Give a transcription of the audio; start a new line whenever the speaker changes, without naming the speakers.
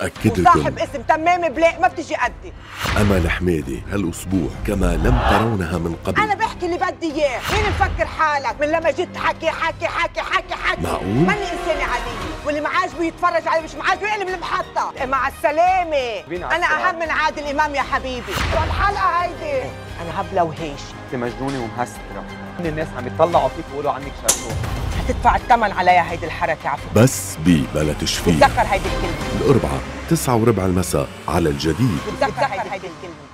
بأكد
وصاحب
لكم
اسم تمام بلاق ما بتجي قدي
أمل حميدة هالأسبوع كما لم ترونها من قبل.
أنا بحكي اللي بدي إياه. مين مفكر حالك؟ من لما جيت حكي حكي حكي حكي حكي.
معقول؟
ماني إنسانة عاديه واللي معاجبه يتفرج علي مش معاجبه يقلب المحطة. مع
السلامة.
أهم من عادل إمام يا حبيبي. شو الحلقة هيدي. أنا هبلة وهيش.
أنت مجنونة ومهسترة. كل الناس عم يطلعوا فيك ويقولوا عنك شرطوح؟
هتدفع الثمن عليها هيدي الحركة عفوا.
بس ببلا تشفيه
وتذكر هيدي الكلمة.
الأربعاء تسعة وربع المساء على الجديد.
وتذكر هيدي الكلمة.